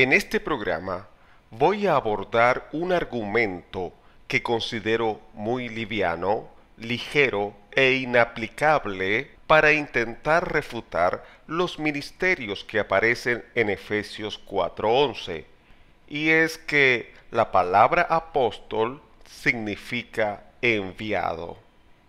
En este programa voy a abordar un argumento que considero muy liviano, ligero e inaplicable para intentar refutar los ministerios que aparecen en Efesios 4:11. Y es que la palabra apóstol significa enviado.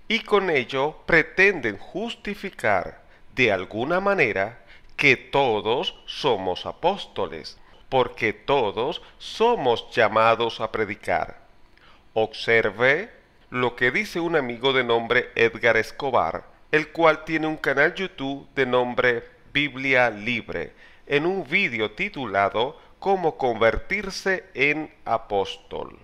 Y con ello pretenden justificar de alguna manera que todos somos apóstoles porque todos somos llamados a predicar. Observe lo que dice un amigo de nombre Edgar Escobar, el cual tiene un canal YouTube de nombre Biblia Libre, en un vídeo titulado Cómo convertirse en apóstol.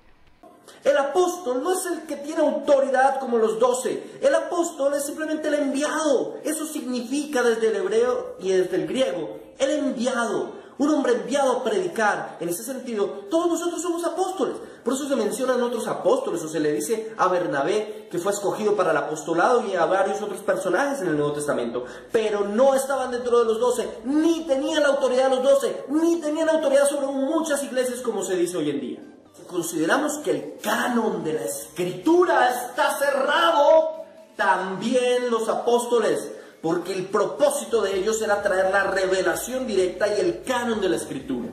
El apóstol no es el que tiene autoridad como los doce. El apóstol es simplemente el enviado. Eso significa desde el hebreo y desde el griego, el enviado un hombre enviado a predicar. En ese sentido, todos nosotros somos apóstoles. Por eso se mencionan otros apóstoles, o se le dice a Bernabé que fue escogido para el apostolado y a varios otros personajes en el Nuevo Testamento. Pero no estaban dentro de los doce, ni tenían la autoridad de los doce, ni tenían autoridad sobre muchas iglesias como se dice hoy en día. Si consideramos que el canon de la escritura está cerrado, también los apóstoles porque el propósito de ellos era traer la revelación directa y el canon de la escritura.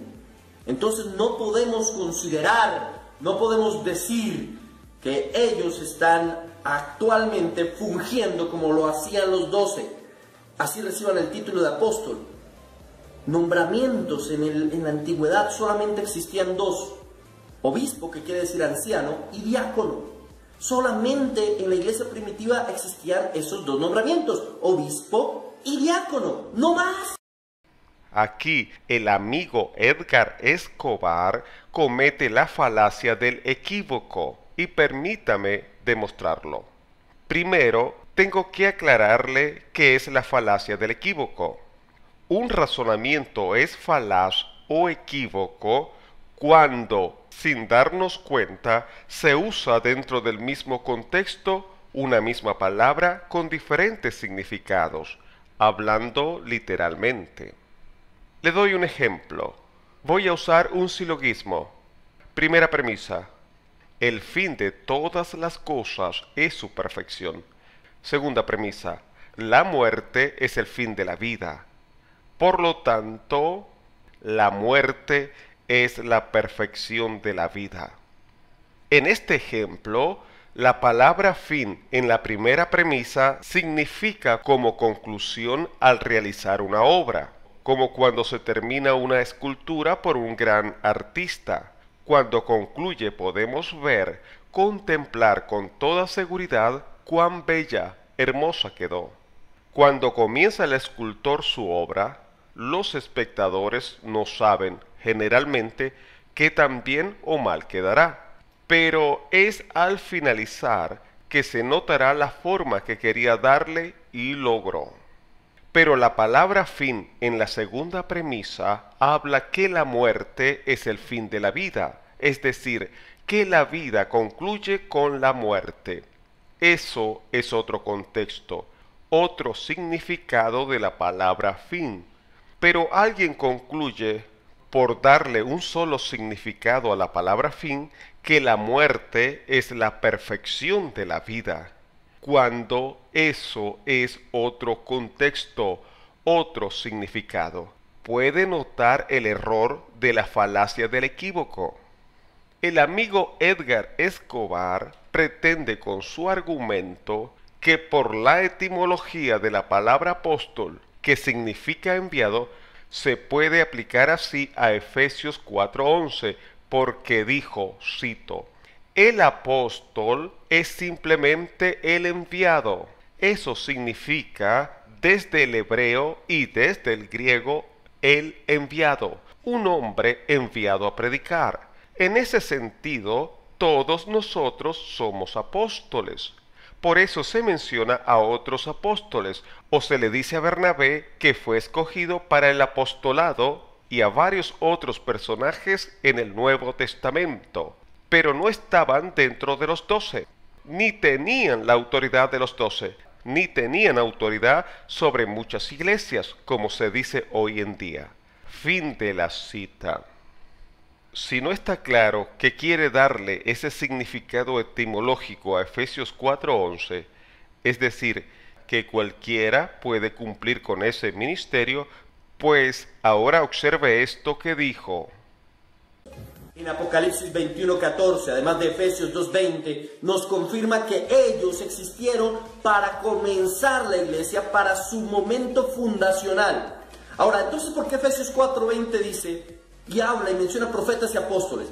Entonces no podemos considerar, no podemos decir que ellos están actualmente fungiendo como lo hacían los doce. Así reciban el título de apóstol. Nombramientos en, en la antigüedad solamente existían dos. Obispo, que quiere decir anciano, y diácono. Solamente en la iglesia primitiva existían esos dos nombramientos, obispo y diácono, no más. Aquí el amigo Edgar Escobar comete la falacia del equívoco y permítame demostrarlo. Primero, tengo que aclararle qué es la falacia del equívoco. Un razonamiento es falaz o equívoco cuando sin darnos cuenta, se usa dentro del mismo contexto una misma palabra con diferentes significados, hablando literalmente. Le doy un ejemplo. Voy a usar un silogismo. Primera premisa. El fin de todas las cosas es su perfección. Segunda premisa. La muerte es el fin de la vida. Por lo tanto, la muerte es la perfección de la vida. En este ejemplo, la palabra fin en la primera premisa significa como conclusión al realizar una obra, como cuando se termina una escultura por un gran artista. Cuando concluye podemos ver, contemplar con toda seguridad cuán bella, hermosa quedó. Cuando comienza el escultor su obra, los espectadores no saben generalmente que también o mal quedará, pero es al finalizar que se notará la forma que quería darle y logró. Pero la palabra fin en la segunda premisa habla que la muerte es el fin de la vida, es decir, que la vida concluye con la muerte. Eso es otro contexto, otro significado de la palabra fin. Pero alguien concluye por darle un solo significado a la palabra fin, que la muerte es la perfección de la vida, cuando eso es otro contexto, otro significado. Puede notar el error de la falacia del equívoco. El amigo Edgar Escobar pretende con su argumento que por la etimología de la palabra apóstol, que significa enviado, se puede aplicar así a Efesios 4:11, porque dijo, cito, el apóstol es simplemente el enviado. Eso significa desde el hebreo y desde el griego el enviado, un hombre enviado a predicar. En ese sentido, todos nosotros somos apóstoles. Por eso se menciona a otros apóstoles, o se le dice a Bernabé que fue escogido para el apostolado y a varios otros personajes en el Nuevo Testamento, pero no estaban dentro de los doce, ni tenían la autoridad de los doce, ni tenían autoridad sobre muchas iglesias, como se dice hoy en día. Fin de la cita. Si no está claro que quiere darle ese significado etimológico a Efesios 4:11, es decir, que cualquiera puede cumplir con ese ministerio, pues ahora observe esto que dijo. En Apocalipsis 21:14, además de Efesios 2:20, nos confirma que ellos existieron para comenzar la iglesia, para su momento fundacional. Ahora, entonces, ¿por qué Efesios 4:20 dice, y habla y menciona profetas y apóstoles,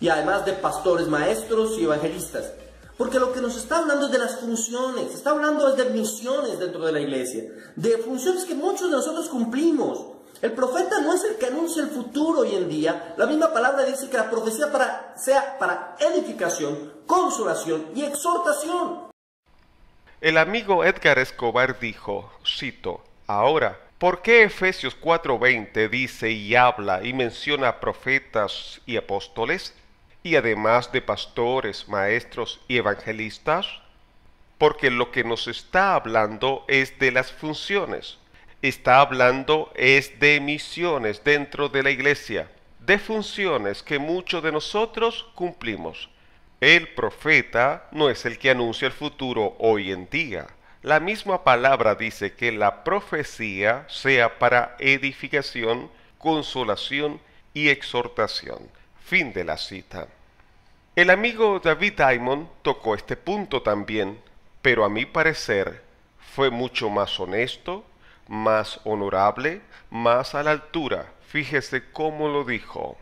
y además de pastores, maestros y evangelistas? Porque lo que nos está hablando es de las funciones, está hablando de misiones dentro de la iglesia, de funciones que muchos de nosotros cumplimos. El profeta no es el que anuncia el futuro hoy en día. La misma palabra dice que la profecía para, sea para edificación, consolación y exhortación. El amigo Edgar Escobar dijo, cito, ahora, ¿por qué Efesios 4:20 dice y habla y menciona profetas y apóstoles? y además de pastores, maestros y evangelistas? Porque lo que nos está hablando es de las funciones. Está hablando es de misiones dentro de la iglesia, de funciones que muchos de nosotros cumplimos. El profeta no es el que anuncia el futuro hoy en día. La misma palabra dice que la profecía sea para edificación, consolación y exhortación. Fin de la cita. El amigo David Diamond tocó este punto también, pero a mi parecer fue mucho más honesto, más honorable, más a la altura. Fíjese cómo lo dijo.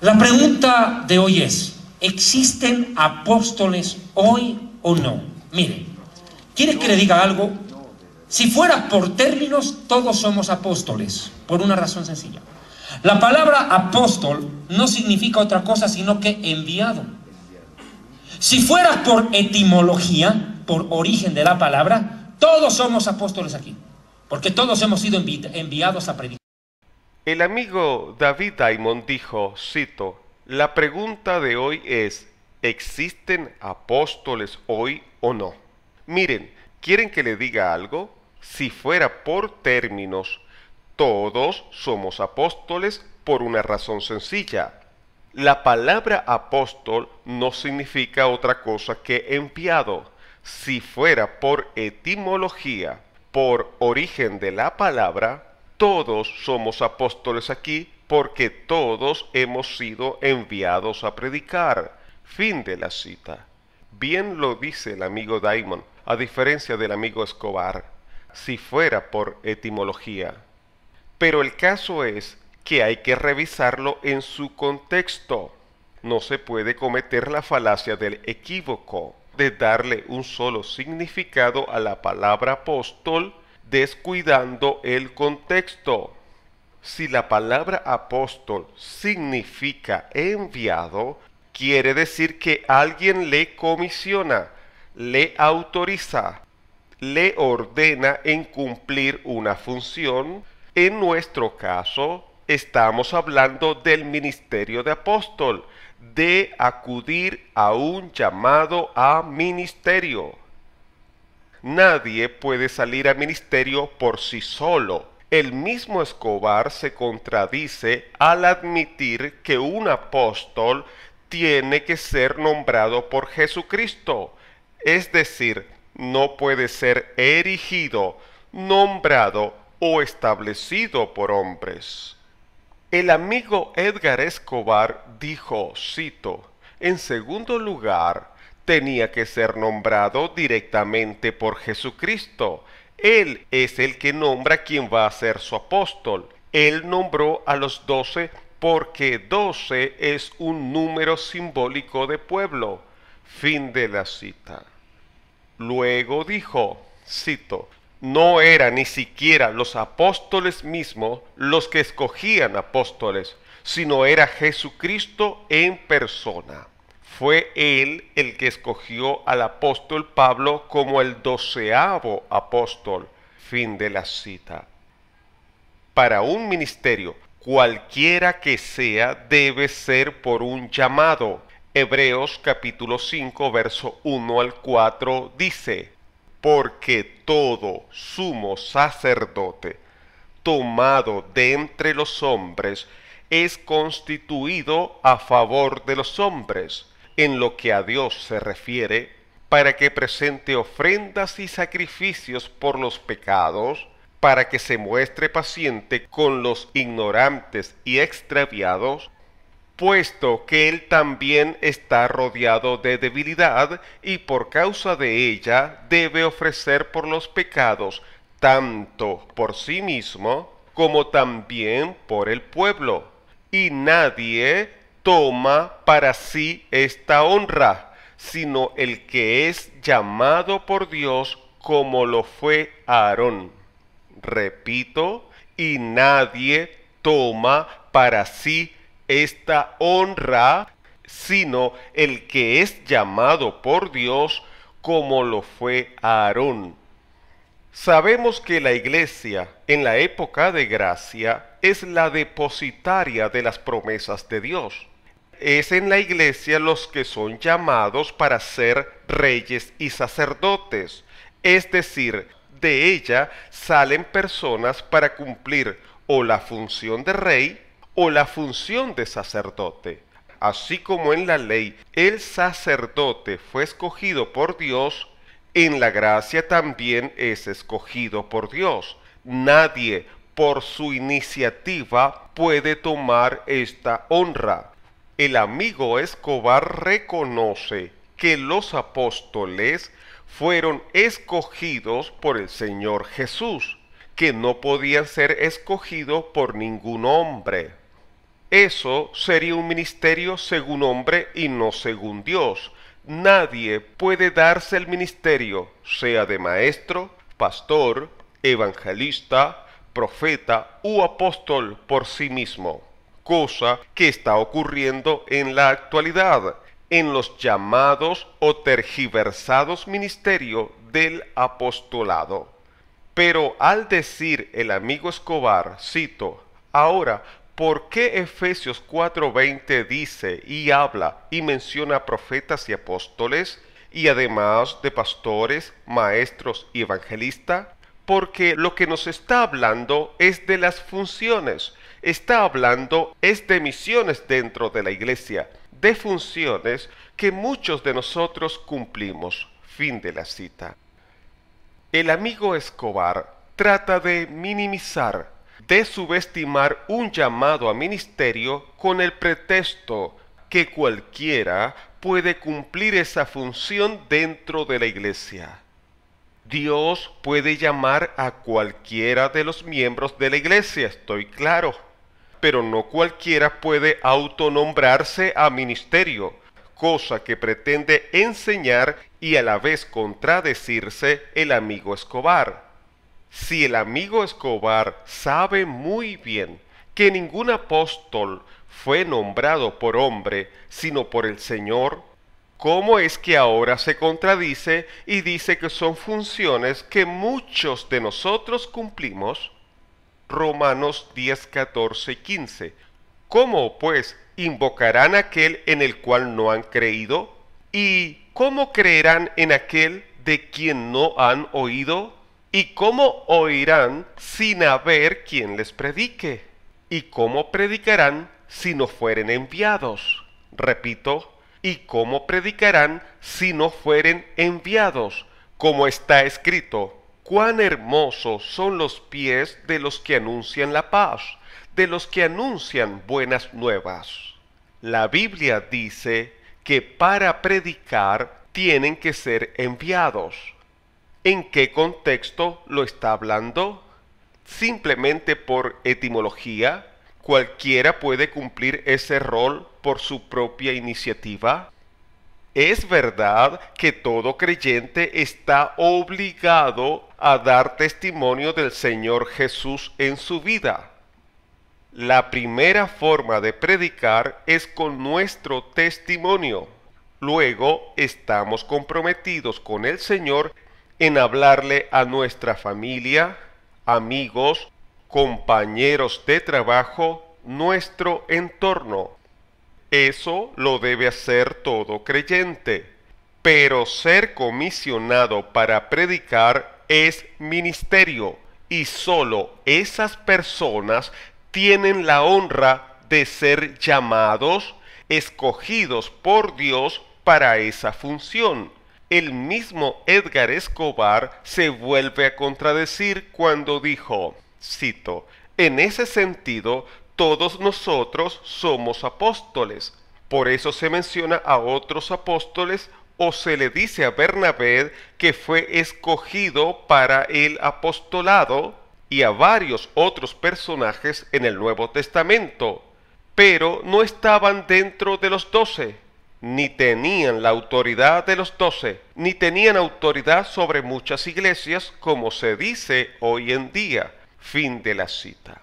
La pregunta de hoy es, ¿existen apóstoles hoy o no? Mire, ¿quiere que le diga algo? Si fuera por términos, todos somos apóstoles, por una razón sencilla. La palabra apóstol no significa otra cosa sino que enviado. Si fuera por etimología, por origen de la palabra, todos somos apóstoles aquí, porque todos hemos sido enviados a predicar. El amigo David Diamond dijo, cito, la pregunta de hoy es, ¿existen apóstoles hoy o no? Miren, ¿quieren que le diga algo? Si fuera por términos, todos somos apóstoles por una razón sencilla. La palabra apóstol no significa otra cosa que enviado. Si fuera por etimología, por origen de la palabra, todos somos apóstoles aquí porque todos hemos sido enviados a predicar. Fin de la cita. Bien lo dice el amigo Daimon, a diferencia del amigo Escobar, si fuera por etimología. Pero el caso es que hay que revisarlo en su contexto. No se puede cometer la falacia del equívoco de darle un solo significado a la palabra apóstol descuidando el contexto. Si la palabra apóstol significa enviado, quiere decir que alguien le comisiona, le autoriza, le ordena en cumplir una función en nuestro caso, estamos hablando del ministerio de apóstol, de acudir a un llamado a ministerio. Nadie puede salir a ministerio por sí solo. El mismo Escobar se contradice al admitir que un apóstol tiene que ser nombrado por Jesucristo. Es decir, no puede ser erigido, nombrado o establecido por hombres. El amigo Edgar Escobar dijo, cito, en segundo lugar, tenía que ser nombrado directamente por Jesucristo. Él es el que nombra quien va a ser su apóstol. Él nombró a los doce porque doce es un número simbólico de pueblo. Fin de la cita. Luego dijo, cito, no eran ni siquiera los apóstoles mismos los que escogían apóstoles, sino era Jesucristo en persona. Fue él el que escogió al apóstol Pablo como el doceavo apóstol. Fin de la cita. Para un ministerio, cualquiera que sea, debe ser por un llamado. Hebreos capítulo 5, verso 1 al 4 dice, porque todo sumo sacerdote tomado de entre los hombres es constituido a favor de los hombres, en lo que a Dios se refiere, para que presente ofrendas y sacrificios por los pecados, para que se muestre paciente con los ignorantes y extraviados, puesto que él también está rodeado de debilidad y por causa de ella debe ofrecer por los pecados tanto por sí mismo como también por el pueblo. Y nadie toma para sí esta honra, sino el que es llamado por Dios como lo fue Aarón. Repito, y nadie toma para sí esta honra, sino el que es llamado por Dios como lo fue Aarón. Sabemos que la iglesia en la época de gracia es la depositaria de las promesas de Dios. Es en la iglesia los que son llamados para ser reyes y sacerdotes, es decir, de ella salen personas para cumplir o la función de rey o la función de sacerdote. Así como en la ley el sacerdote fue escogido por Dios, en la gracia también es escogido por Dios. Nadie por su iniciativa puede tomar esta honra. El amigo Escobar reconoce que los apóstoles fueron escogidos por el Señor Jesús, que no podían ser escogidos por ningún hombre. Eso sería un ministerio según hombre y no según Dios. Nadie puede darse el ministerio, sea de maestro, pastor, evangelista, profeta u apóstol por sí mismo, cosa que está ocurriendo en la actualidad en los llamados o tergiversados ministerios del apostolado. Pero al decir el amigo Escobar, cito, ahora, ¿por qué Efesios 4:20 dice y habla y menciona profetas y apóstoles y además de pastores, maestros y evangelistas? Porque lo que nos está hablando es de las funciones, está hablando es de misiones dentro de la iglesia de funciones que muchos de nosotros cumplimos. Fin de la cita. El amigo Escobar trata de minimizar, de subestimar un llamado a ministerio con el pretexto que cualquiera puede cumplir esa función dentro de la iglesia. Dios puede llamar a cualquiera de los miembros de la iglesia, estoy claro pero no cualquiera puede autonombrarse a ministerio, cosa que pretende enseñar y a la vez contradecirse el amigo Escobar. Si el amigo Escobar sabe muy bien que ningún apóstol fue nombrado por hombre, sino por el Señor, ¿cómo es que ahora se contradice y dice que son funciones que muchos de nosotros cumplimos? Romanos 10, 14 y 15. ¿Cómo pues invocarán aquel en el cual no han creído? ¿Y cómo creerán en aquel de quien no han oído? ¿Y cómo oirán sin haber quien les predique? ¿Y cómo predicarán si no fueren enviados? Repito, ¿y cómo predicarán si no fueren enviados? Como está escrito, cuán hermosos son los pies de los que anuncian la paz, de los que anuncian buenas nuevas. La Biblia dice que para predicar tienen que ser enviados. ¿En qué contexto lo está hablando? Simplemente por etimología, cualquiera puede cumplir ese rol por su propia iniciativa. Es verdad que todo creyente está obligado a dar testimonio del Señor Jesús en su vida. La primera forma de predicar es con nuestro testimonio. Luego estamos comprometidos con el Señor en hablarle a nuestra familia, amigos, compañeros de trabajo, nuestro entorno. Eso lo debe hacer todo creyente. Pero ser comisionado para predicar es ministerio y solo esas personas tienen la honra de ser llamados, escogidos por Dios para esa función. El mismo Edgar Escobar se vuelve a contradecir cuando dijo, cito, en ese sentido, todos nosotros somos apóstoles. Por eso se menciona a otros apóstoles o se le dice a Bernabé que fue escogido para el apostolado y a varios otros personajes en el Nuevo Testamento, pero no estaban dentro de los doce ni tenían la autoridad de los doce, ni tenían autoridad sobre muchas iglesias, como se dice hoy en día. Fin de la cita.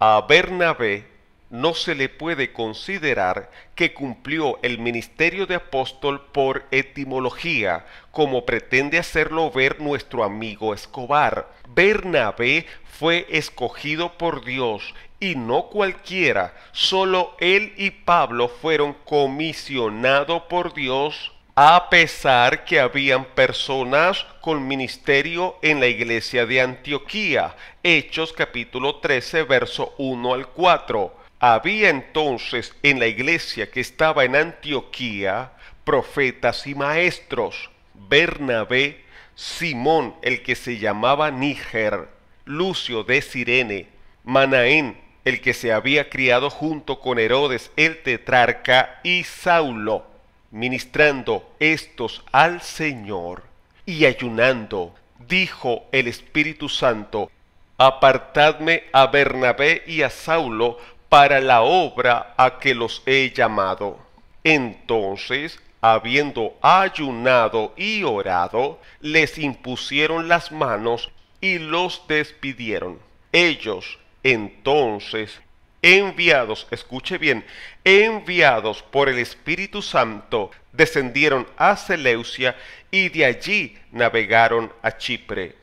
A Bernabé no se le puede considerar que cumplió el ministerio de apóstol por etimología, como pretende hacerlo ver nuestro amigo Escobar. Bernabé fue escogido por Dios y no cualquiera, solo él y Pablo fueron comisionados por Dios a pesar que habían personas con ministerio en la iglesia de Antioquía. Hechos capítulo 13, verso 1 al 4. Había entonces en la iglesia que estaba en Antioquía profetas y maestros. Bernabé, Simón el que se llamaba Níger, Lucio de Sirene, Manaén el que se había criado junto con Herodes el tetrarca y Saulo, ministrando estos al Señor y ayunando, dijo el Espíritu Santo, apartadme a Bernabé y a Saulo para la obra a que los he llamado. Entonces, habiendo ayunado y orado, les impusieron las manos y los despidieron. Ellos, entonces, enviados, escuche bien, enviados por el Espíritu Santo, descendieron a Seleucia y de allí navegaron a Chipre.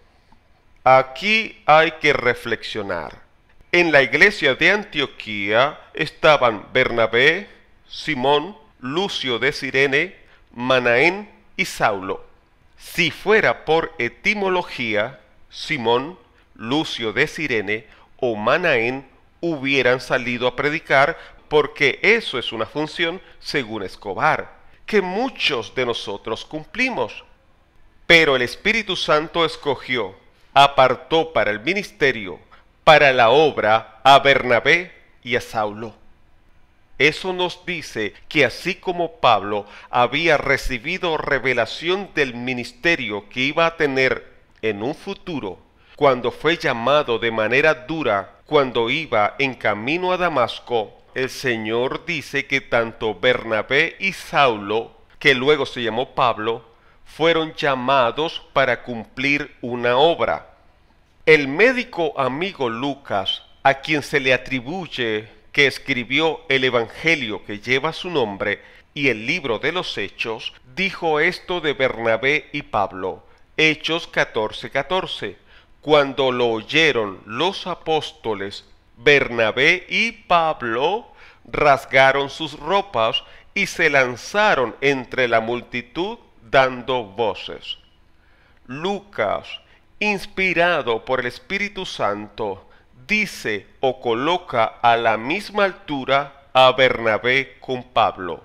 Aquí hay que reflexionar. En la iglesia de Antioquía estaban Bernabé, Simón, Lucio de Sirene, Manaén y Saulo. Si fuera por etimología, Simón, Lucio de Sirene o Manaén hubieran salido a predicar porque eso es una función, según Escobar, que muchos de nosotros cumplimos. Pero el Espíritu Santo escogió, apartó para el ministerio, para la obra, a Bernabé y a Saulo. Eso nos dice que así como Pablo había recibido revelación del ministerio que iba a tener en un futuro, cuando fue llamado de manera dura cuando iba en camino a Damasco, el Señor dice que tanto Bernabé y Saulo, que luego se llamó Pablo, fueron llamados para cumplir una obra. El médico amigo Lucas, a quien se le atribuye que escribió el Evangelio que lleva su nombre y el libro de los Hechos, dijo esto de Bernabé y Pablo. Hechos 14:14. Cuando lo oyeron los apóstoles, Bernabé y Pablo rasgaron sus ropas y se lanzaron entre la multitud dando voces. Lucas, inspirado por el Espíritu Santo, dice o coloca a la misma altura a Bernabé con Pablo.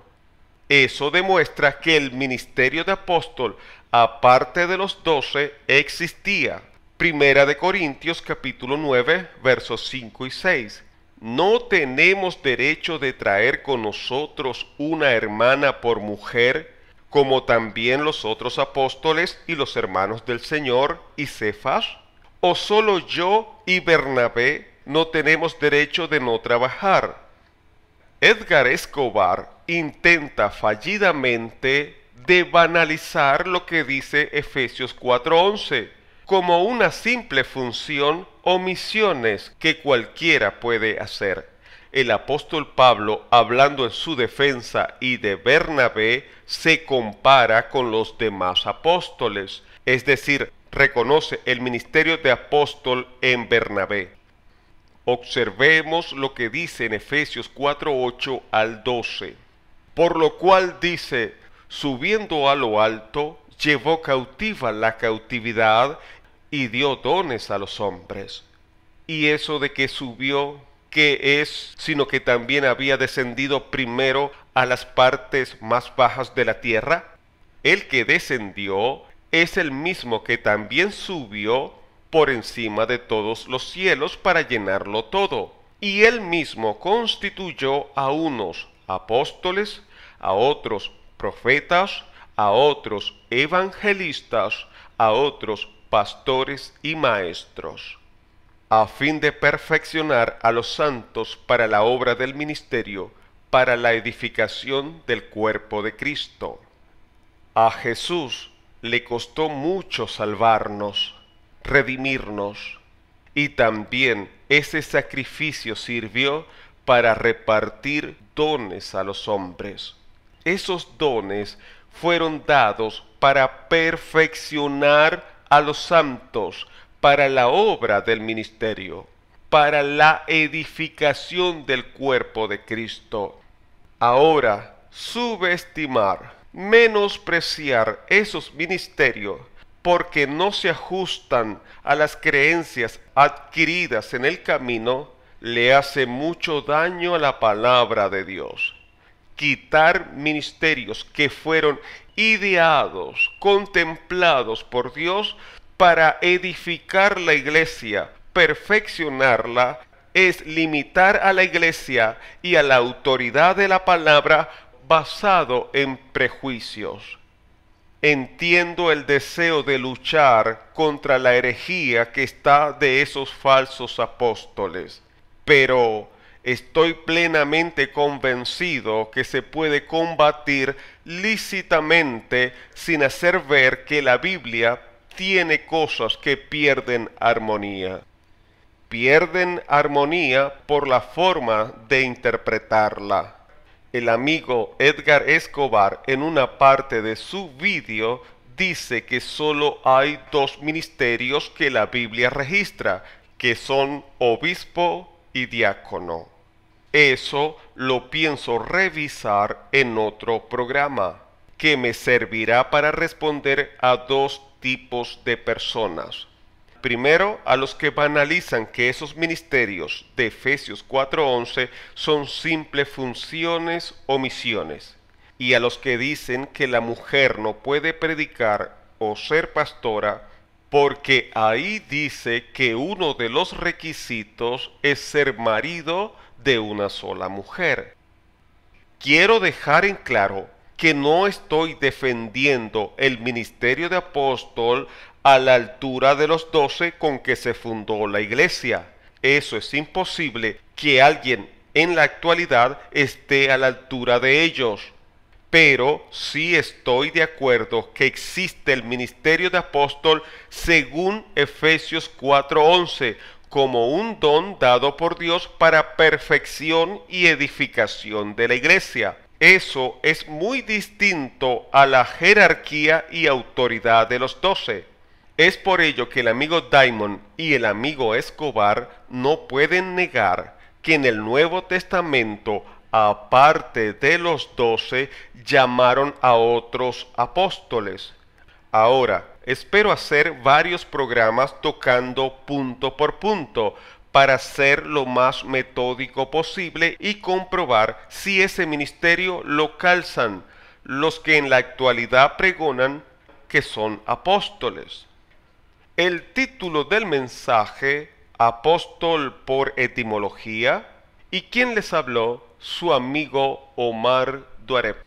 Eso demuestra que el ministerio de apóstol, aparte de los doce, existía Primera de Corintios capítulo 9 versos 5 y 6. No tenemos derecho de traer con nosotros una hermana por mujer, como también los otros apóstoles y los hermanos del Señor y Cefas. ¿O solo yo y Bernabé no tenemos derecho de no trabajar? Edgar Escobar intenta fallidamente de banalizar lo que dice Efesios 4:11 como una simple función o misiones que cualquiera puede hacer. El apóstol Pablo, hablando en su defensa y de Bernabé, se compara con los demás apóstoles, es decir, reconoce el ministerio de apóstol en Bernabé. Observemos lo que dice en Efesios 4:8 al 12. Por lo cual dice, subiendo a lo alto, llevó cautiva la cautividad y dio dones a los hombres. Y eso de que subió que es, sino que también había descendido primero a las partes más bajas de la tierra? El que descendió es el mismo que también subió por encima de todos los cielos para llenarlo todo. Y él mismo constituyó a unos apóstoles, a otros profetas, a otros evangelistas, a otros pastores y maestros, a fin de perfeccionar a los santos para la obra del ministerio, para la edificación del cuerpo de Cristo. A Jesús le costó mucho salvarnos, redimirnos, y también ese sacrificio sirvió para repartir dones a los hombres. Esos dones fueron dados para perfeccionar a los santos para la obra del ministerio, para la edificación del cuerpo de Cristo. Ahora, subestimar, menospreciar esos ministerios porque no se ajustan a las creencias adquiridas en el camino, le hace mucho daño a la palabra de Dios. Quitar ministerios que fueron ideados, contemplados por Dios para edificar la iglesia, perfeccionarla, es limitar a la iglesia y a la autoridad de la palabra basado en prejuicios. Entiendo el deseo de luchar contra la herejía que está de esos falsos apóstoles, pero estoy plenamente convencido que se puede combatir lícitamente sin hacer ver que la Biblia tiene cosas que pierden armonía. Pierden armonía por la forma de interpretarla el amigo Edgar Escobar en una parte de su vídeo dice que solo hay dos ministerios que la Biblia registra, que son obispo y diácono. Eso lo pienso revisar en otro programa, que me servirá para responder a dos tipos de personas. Primero, a los que banalizan que esos ministerios de Efesios 4:11 son simples funciones o misiones, y a los que dicen que la mujer no puede predicar o ser pastora porque ahí dice que uno de los requisitos es ser marido de una sola mujer. Quiero dejar en claro que no estoy defendiendo el ministerio de apóstol a la altura de los doce con que se fundó la iglesia. Eso es imposible que alguien en la actualidad esté a la altura de ellos. Pero sí estoy de acuerdo que existe el ministerio de apóstol según Efesios 4:11 como un don dado por Dios para perfección y edificación de la iglesia. Eso es muy distinto a la jerarquía y autoridad de los doce. Es por ello que el amigo Diamond y el amigo Escobar no pueden negar que en el Nuevo Testamento, aparte de los doce, llamaron a otros apóstoles. Ahora, espero hacer varios programas tocando punto por punto para ser lo más metódico posible y comprobar si ese ministerio lo calzan los que en la actualidad pregonan que son apóstoles. El título del mensaje, Apóstol por etimología, y quien les habló, su amigo Omar Duarep.